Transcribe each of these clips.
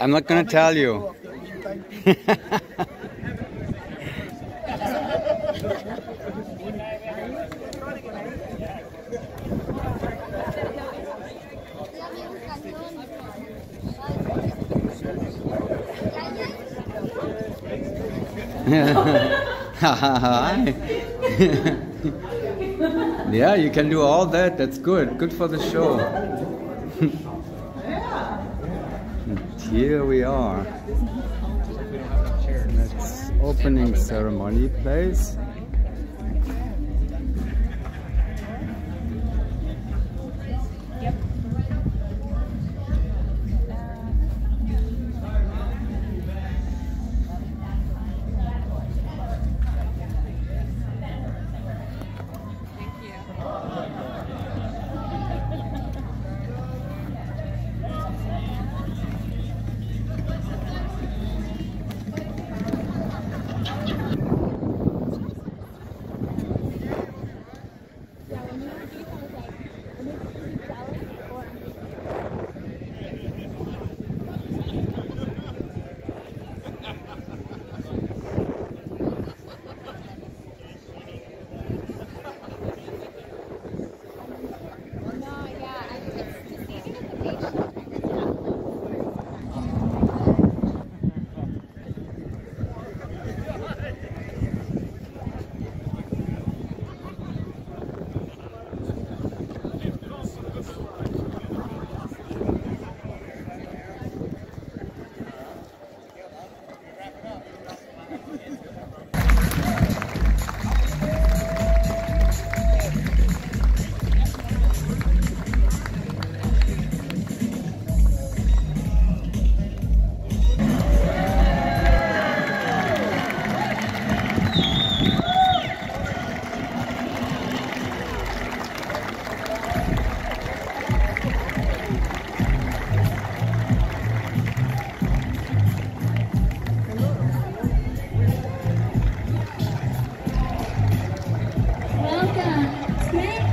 I'm not gonna tell you. Hi. yeah, you can do all that. That's good. Good for the show. Here we are. That's opening ceremony place. toca.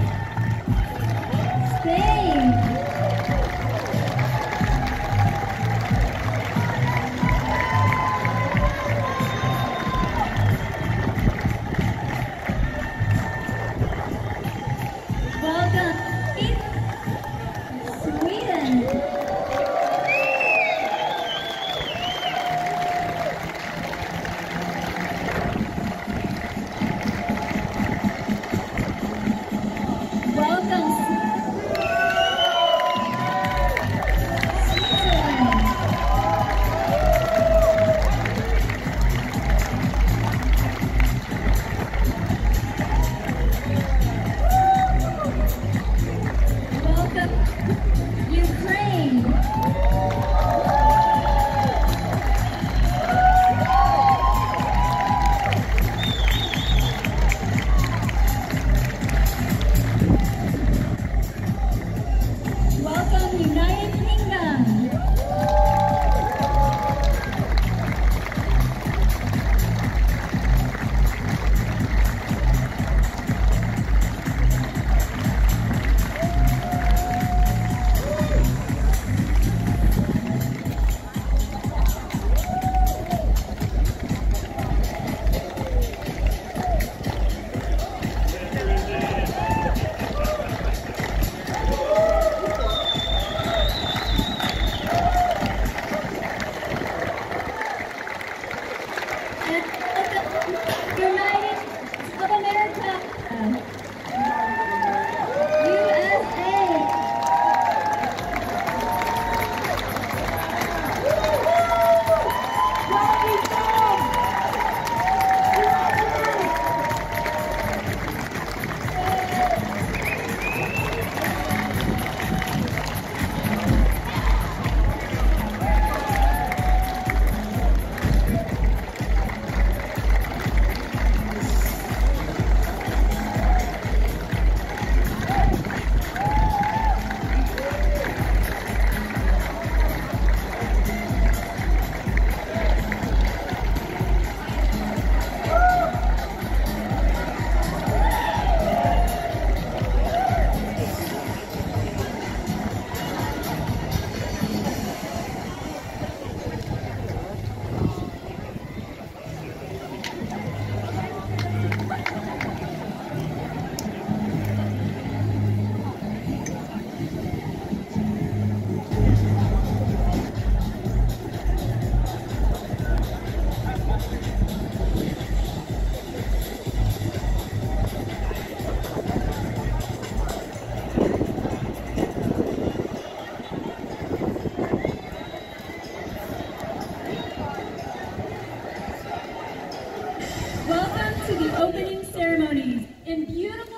the opening ceremonies in beautiful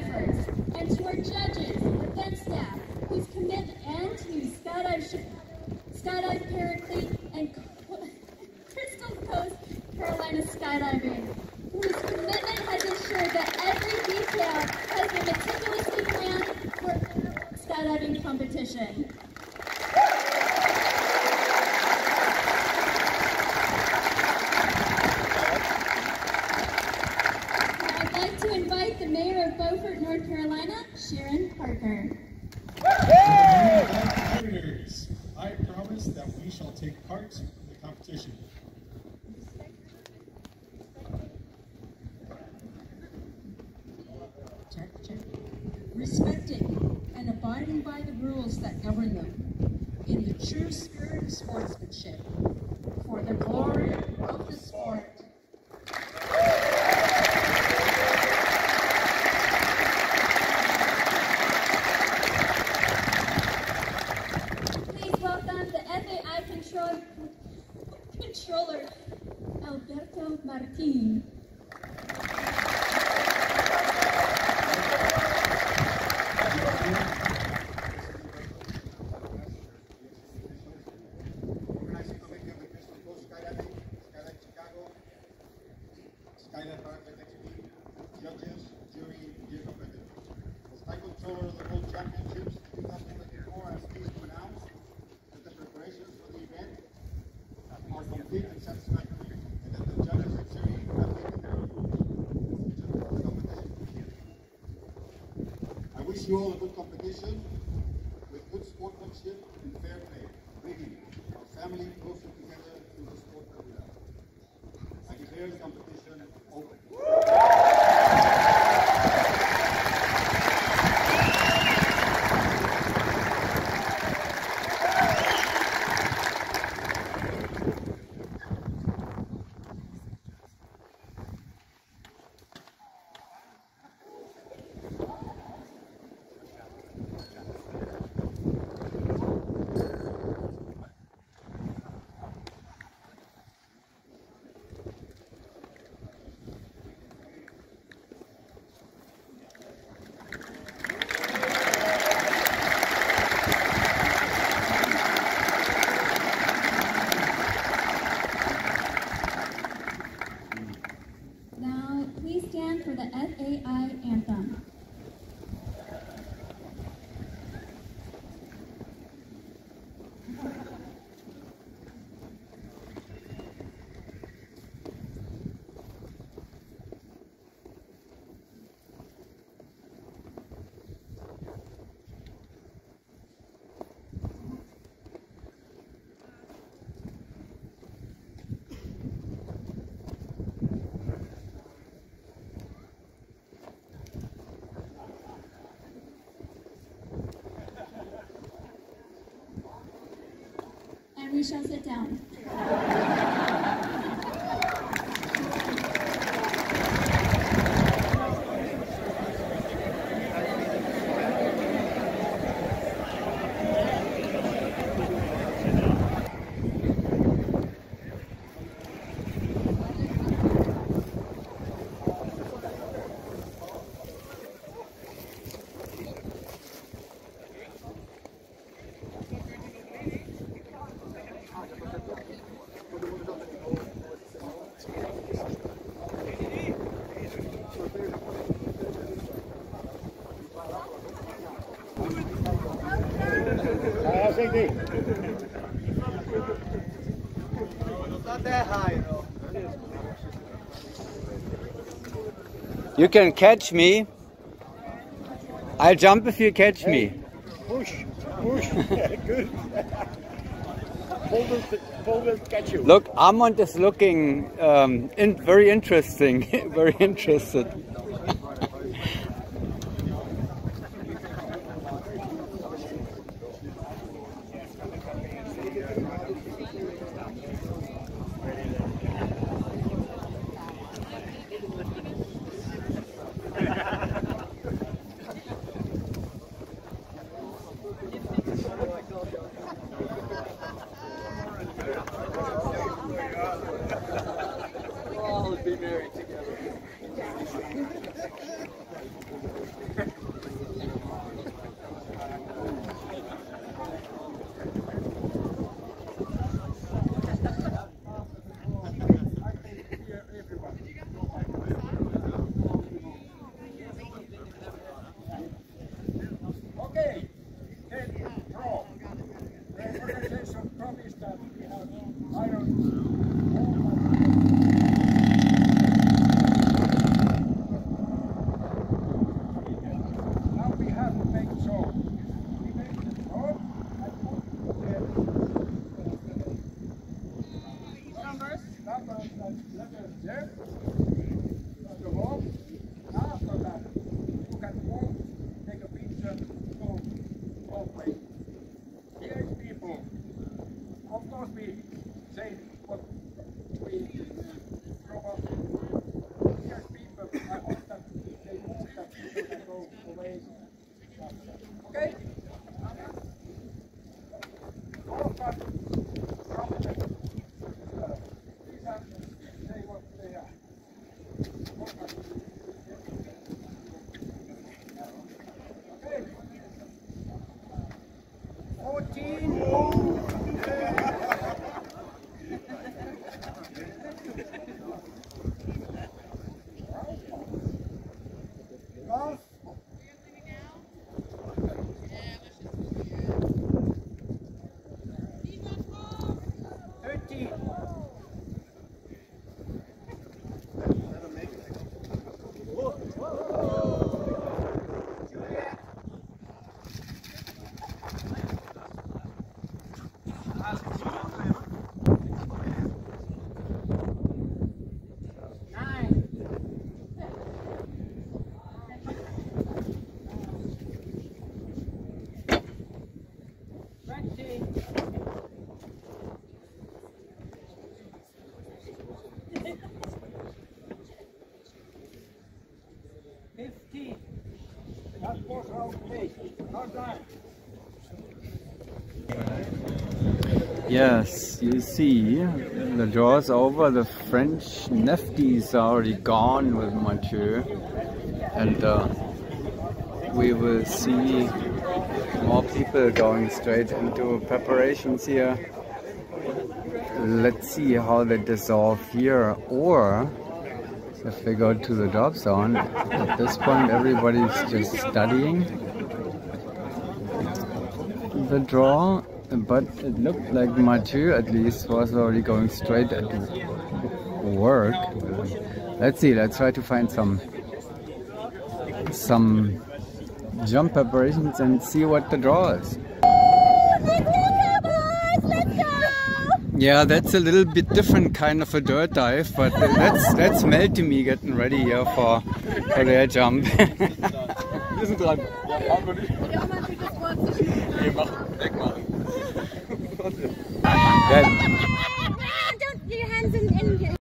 efforts, and to our judges. Sharon Parker. I promise that we shall take part in the competition. Respecting and abiding by the rules that govern them in the true spirit of sportsmanship. Marquinhos. mature good competition with good sportsmanship we shall sit down. You can catch me. I'll jump if you catch hey, me. Push, push. Good. Boulder, catch you. Look, Armand is looking um, in, very interesting, very interested. ます。Yes, you see, the draw is over. The French Nefties are already gone with Mathieu. And uh, we will see more people going straight into preparations here. Let's see how they dissolve here or if they go to the drop zone. At this point, everybody's just studying the draw but it looked like Mathieu at least was already going straight at work. Let's see, let's try to find some some jump preparations and see what the draw is. Yeah, that's a little bit different kind of a dirt dive, but that's that's Meltemi getting ready here for, for their jump. Wir sind dran. Fahren wir nicht. Nee, mach, wegmachen. That,